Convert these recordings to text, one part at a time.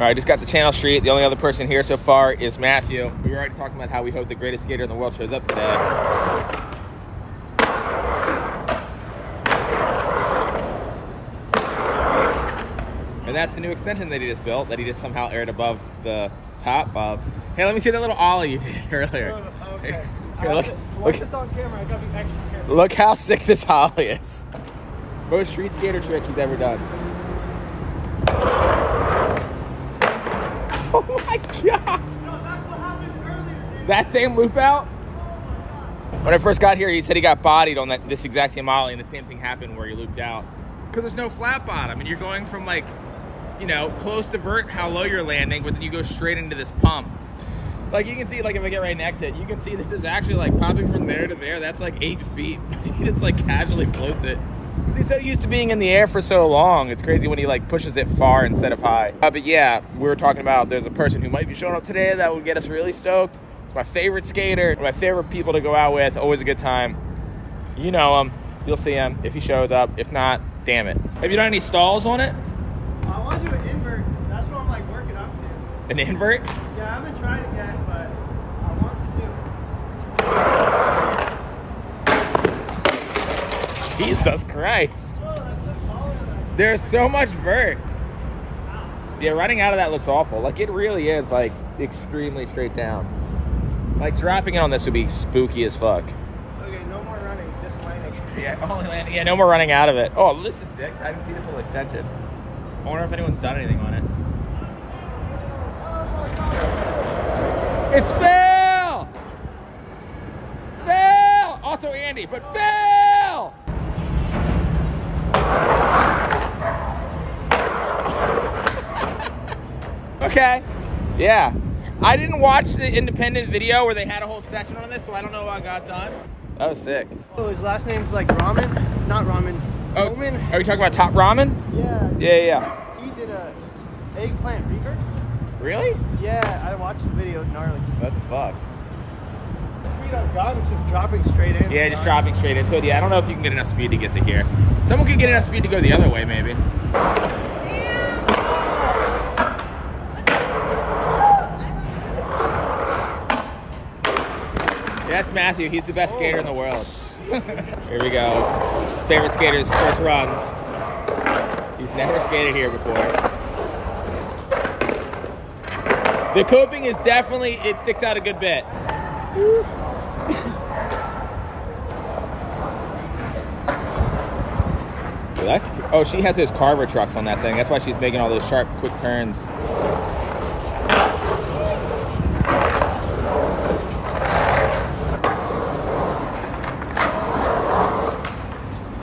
All right, just got the channel street. The only other person here so far is Matthew. We were already talking about how we hope the greatest skater in the world shows up today. And that's the new extension that he just built that he just somehow aired above the top of. Hey, let me see that little ollie you did earlier. Okay. Here, look, look, it's on camera, I gotta be extra careful. look how sick this ollie is. Most street skater trick he's ever done. Oh my god! That same loop out? When I first got here, he said he got bodied on that this exact same ollie, and the same thing happened where he looped out. Because there's no flat bottom, and you're going from like, you know, close to vert, how low you're landing, but then you go straight into this pump. Like you can see, like if I get right next to it, you can see this is actually like popping from there to there. That's like eight feet. he just like casually floats it. He's so used to being in the air for so long. It's crazy when he like pushes it far instead of high. Uh, but yeah, we were talking about there's a person who might be showing up today that would get us really stoked. It's my favorite skater, my favorite people to go out with. Always a good time. You know him. You'll see him if he shows up. If not, damn it. Have you done any stalls on it? I want to do an invert. That's what I'm like working up to. An invert? Yeah, I haven't tried it yet, but I want to do it. Jesus Christ. That's so taller than I There's so much vert. Yeah, running out of that looks awful. Like it really is like extremely straight down. Like dropping it on this would be spooky as fuck. Okay, no more running, just landing. Yeah, only landing. Yeah, no more running out of it. Oh, this is sick. I didn't see this little extension. I wonder if anyone's done anything on it. It's Phil! Phil! Also Andy, but Phil! okay. Yeah. I didn't watch the independent video where they had a whole session on this, so I don't know what I got done. That was sick. Oh, his last name's like Ramen? Not Ramen. Oh, Roman? are you talking about Top Ramen? Yeah. Yeah, yeah. He did a eggplant revert. Really? Yeah, I watched the video. It's gnarly. That's fucked. Speed I've got is just dropping straight in. Yeah, just dropping straight into it. Yeah, I don't know if you can get enough speed to get to here. Someone could get enough speed to go the other way, maybe. Yeah, that's Matthew. He's the best skater in the world. here we go. Favorite skater's first runs. He's never skated here before. The coping is definitely, it sticks out a good bit. Well, that- oh, she has those Carver trucks on that thing. That's why she's making all those sharp, quick turns.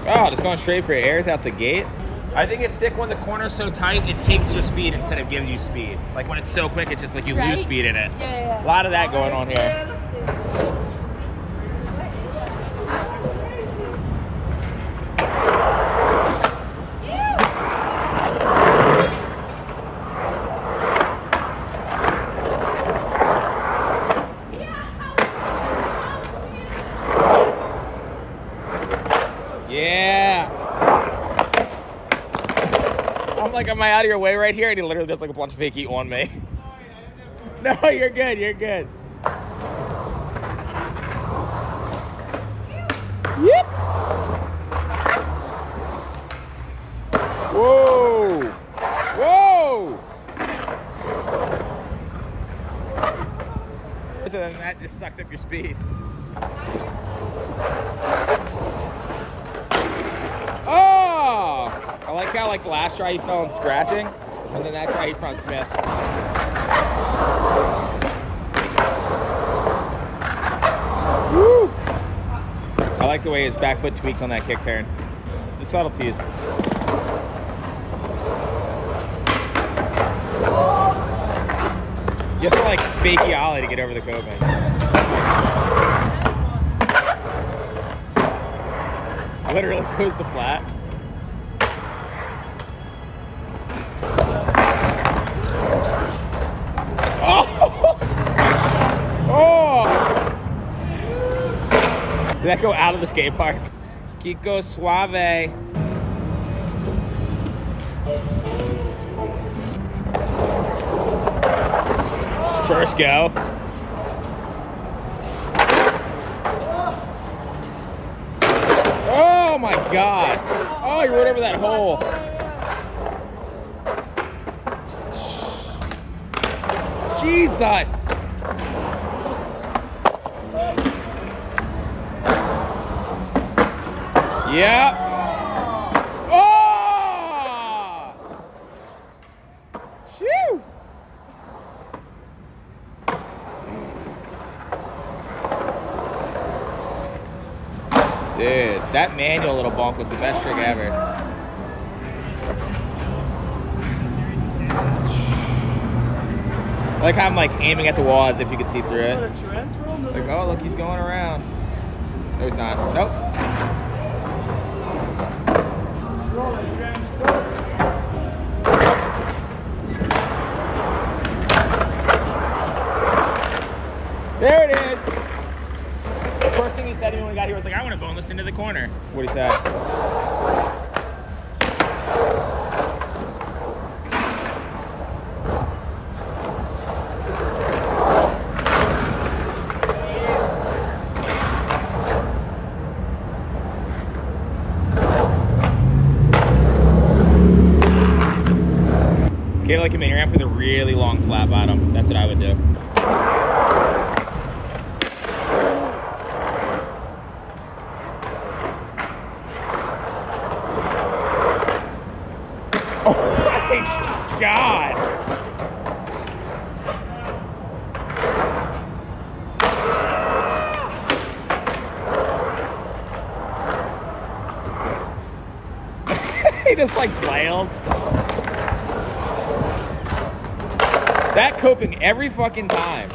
Oh, just going straight for airs out the gate. I think it's sick when the corner's so tight, it takes your speed instead of giving you speed. Like when it's so quick, it's just like you lose speed in it. Yeah, yeah, A lot of that going on here. Yeah. I'm like, am I out of your way right here? And he literally does like a bunch of fakie on me. No, you're good. You're good. Yep. Whoa. Whoa. So then that just sucks up your speed. Oh! I like how like last try he fell on scratching, and then that try he front Smith. Woo! I like the way his back foot tweaks on that kick turn. It's the subtleties. You have to like fakey ollie to get over the coping. Literally goes the flat. Oh! Oh! Did that go out of the skate park? Kiko Suave. First go. Oh my god. Oh, you went over that hole. Jesus. Oh! Phew. Dude, that manual little bonk was the best trick ever. I like how I'm like aiming at the wall as if you could see through it. a transfer on the Like, oh look, he's going around. No, he's not. Nope. There it is. The first thing he said to me when we got here was like, I want to boneless into the corner. What he said. Skate like a mini ramp with a really long flat bottom. That's what I would do. Oh my god! he just like flails. That coping every fucking time.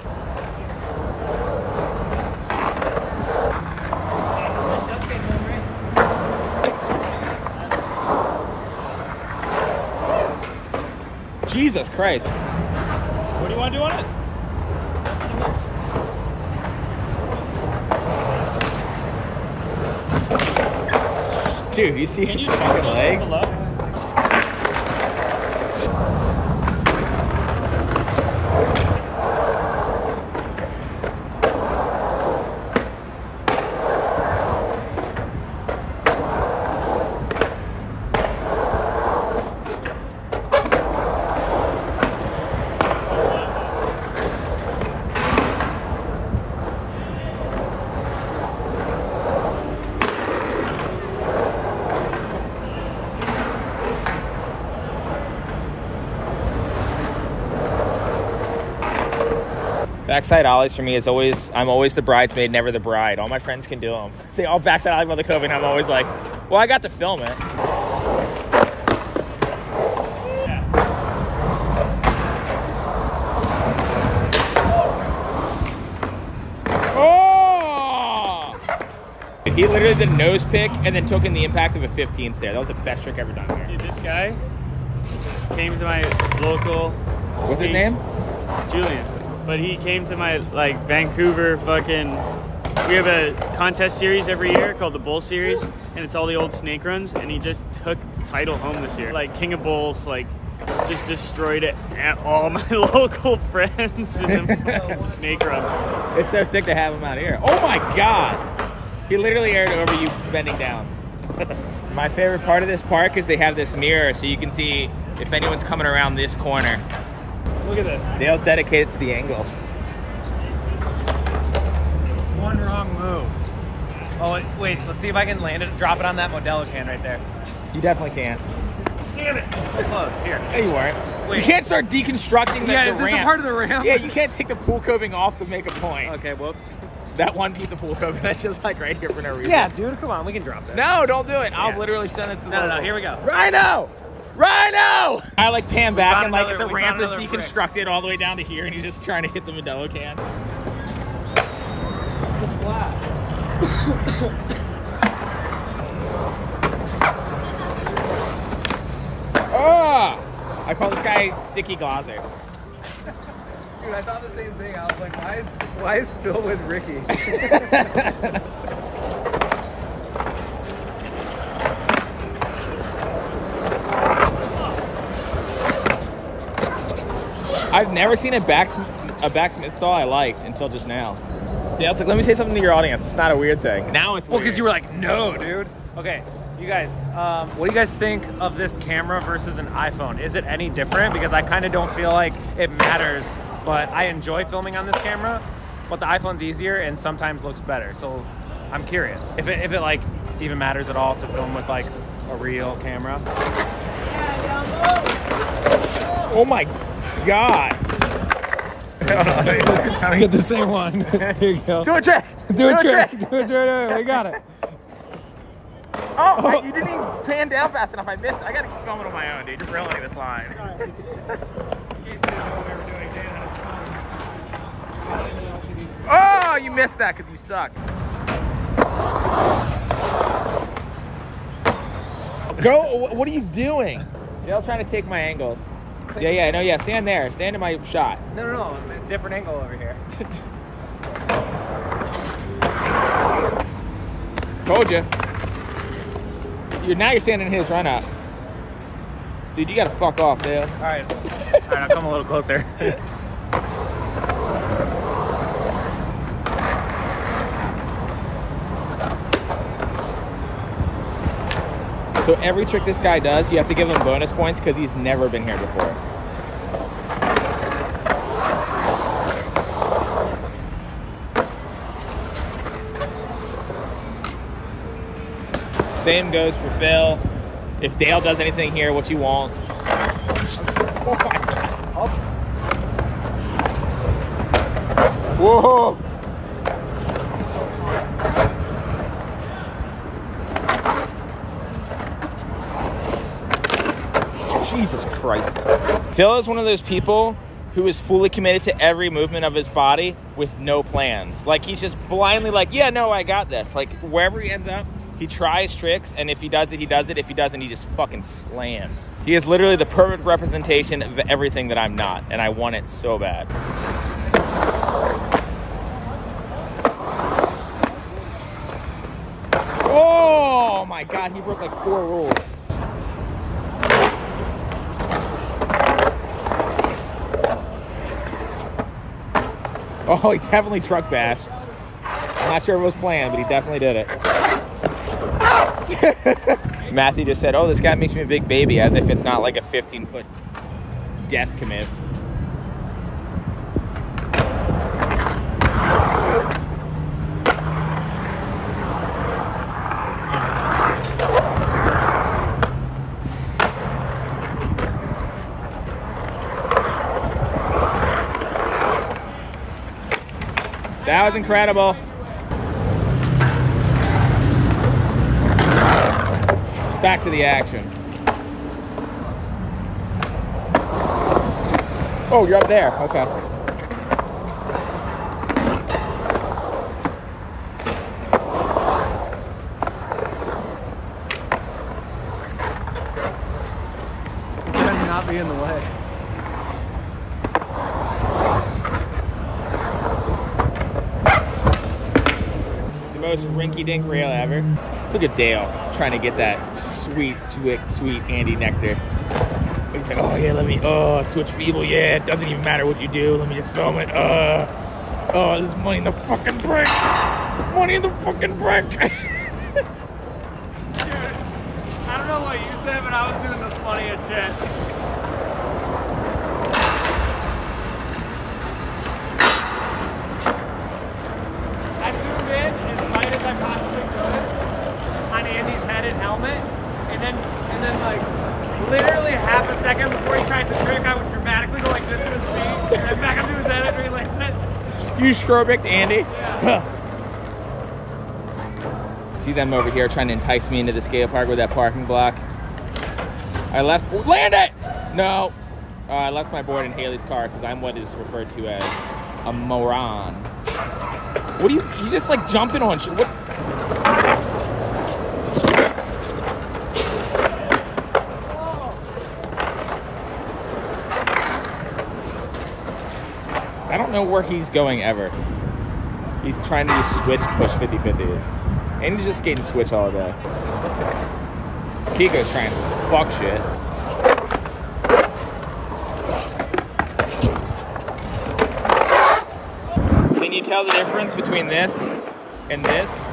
Jesus Christ. What do you want to do on it? Dude, you see Can his you fucking leg? Below? Backside ollies for me is always, I'm always the bridesmaid, never the bride. All my friends can do them. They all backside ollie while the coping. I'm always like, well, I got to film it. Oh! He literally did a nose pick and then took in the impact of a 15 there. That was the best trick ever done here. Dude, this guy came to my local. What's his name? Julian. But he came to my like Vancouver fucking. We have a contest series every year called the Bull Series, and it's all the old snake runs. And he just took title home this year, like King of Bulls, like just destroyed it at all my local friends in the snake runs. It's so sick to have him out here. Oh my god! He literally aired over you bending down. my favorite part of this park is they have this mirror so you can see if anyone's coming around this corner. Look at this. Dale's dedicated to the angles. One wrong move. Oh wait, let's see if I can land it. Drop it on that Modelo can right there. You definitely can't. Damn it! It's so close. Here. No, you weren't. Wait. You can't start deconstructing the, yeah, the is this ramp. a part of the ramp? Yeah, you can't take the pool coping off to make a point. Okay, whoops. That one piece of pool coping that's just like right here for no reason. Yeah, dude, come on, we can drop that. No, don't do it. I'll literally send this to the No, no, no, here we go. Rhino! Rhino! I like pan back and like another- the ramp is another brick. deconstructed all the way down to here and he's just trying to hit the Modelo can. It's a flat. Oh! I call this guy Sicky Glazer. Dude, I thought the same thing. I was like, why is why is Phil with Ricky? I've never seen a back a backsmith stall I liked until just now. Yeah, I was like, let me say something to your audience. It's not a weird thing. Now it's Well, because you were like, no, dude. Okay, you guys, um, what do you guys think of this camera versus an iPhone? Is it any different? Because I kind of don't feel like it matters, but I enjoy filming on this camera. But the iPhone's easier and sometimes looks better. So I'm curious if it, if it like even matters at all to film with like a real camera. Yeah, yumbo! Oh my god. Get the same one. Here you go. Do a trick. Do a trick. Do a trick. Do it. We got it. Oh, I- oh. you didn't even pan down fast enough. I missed. I gotta keep filming on my own, dude. You're ruining this line. Oh, you missed that because you suck. Go. What are you doing? Dale's trying to take my angles. Yeah, yeah, no, yeah. Stand there. Stand in my shot. No, no, no, different angle over here. Told you. You're now you're standing in his run up. Dude, you gotta fuck off, Dale. All right, all right, I'll come a little closer. So every trick this guy does, you have to give him bonus points because he's never been here before. Same goes for Phil. If Dale does anything here, what you want. Whoa! Jesus Christ. Phil is one of those people who is fully committed to every movement of his body with no plans. Like he's just blindly like, yeah, no, I got this. Like wherever he ends up, he tries tricks, and if he does it, he does it. If he doesn't, he just fucking slams. He is literally the perfect representation of everything that I'm not, and I want it so bad. Oh my god, he broke like four rules. Oh, he definitely truck bashed. I'm not sure if it was planned, but he definitely did it. Matthew just said, "Oh, this guy makes me a big baby," as if it's not like a 15 foot death commit. That was incredible. Back to the action. Oh, you're up there. Okay. Not be in the way. Most rinky-dink rail ever. Look at Dale trying to get that sweet, sweet, sweet Andy nectar. He's like, oh yeah, let me, oh, switch feeble, yeah, it doesn't even matter what you do, let me just film it, uh, oh, this is money in the fucking brick, money in the fucking brick. I don't know what you said, but I was doing the funniest shit. I zoomed in as light as I possibly could on Andy's head and helmet, and then and then like literally half a second before he tried the trick, I would dramatically go like this to his feet, and then back up to his head and reland it. You Andy? See them over here trying to entice me into the skate park with that parking block. I left, land it! No, uh, I left my board in Haley's car because I'm what is referred to as a moron. What do you? He's just like jumping on shit. Know where he's going ever. He's trying to use switch push 50 50s. And he's just skating switch all day. Kiko's trying to fuck shit. Can you tell the difference between this and this?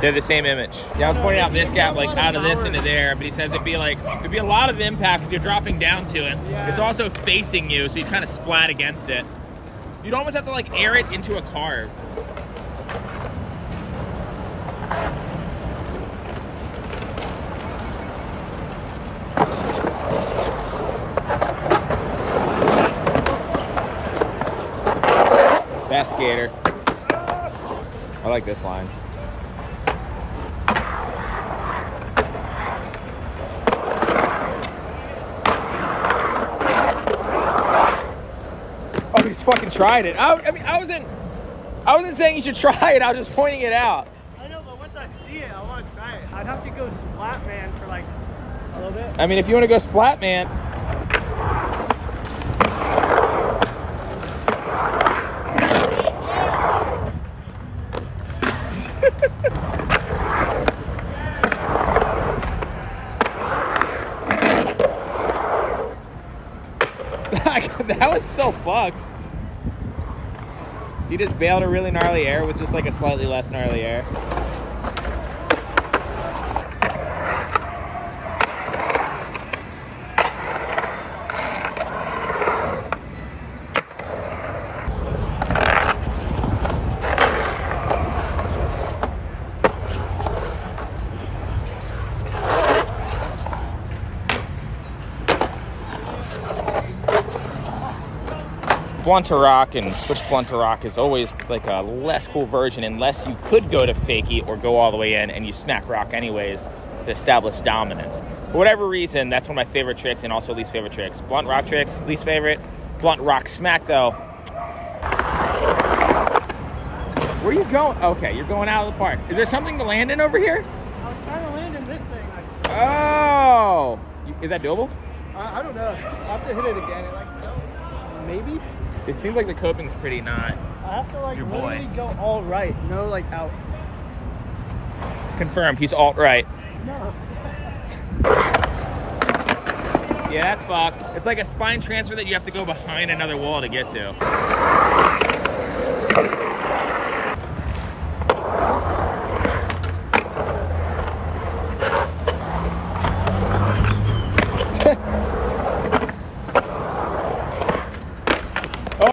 They're the same image. Yeah, I was pointing out this gap, like out of this into there, but he says it'd be like it'd be a lot of impact if you're dropping down to it. It's also facing you, so you kind of splat against it. You'd almost have to like air it into a carve. Best skater. I like this line. He's fucking tried it. I, I mean, I wasn't, I wasn't saying you should try it. I was just pointing it out. I know, but once I see it, I want to try it. I'd have to go splat man for like a little bit. I mean, if you want to go splat, man. that was so fucked. He just bailed a really gnarly air with just like a slightly less gnarly air. Blunt to rock and switch blunt to rock is always like a less cool version unless you could go to fakie or go all the way in and you smack rock anyways to establish dominance. For whatever reason, that's one of my favorite tricks and also least favorite tricks. Blunt rock tricks, least favorite. Blunt rock smack though. Where are you going? Okay, you're going out of the park. Is there something to land in over here? I was trying to land in this thing. Oh, is that doable? I, I don't know. I have to hit it again. It, like, maybe. It seems like the coping's pretty not I have to like Your boy. literally go all right. No, like out. confirmed. He's alt right. No. Yeah, that's fucked. It's like a spine transfer that you have to go behind another wall to get to.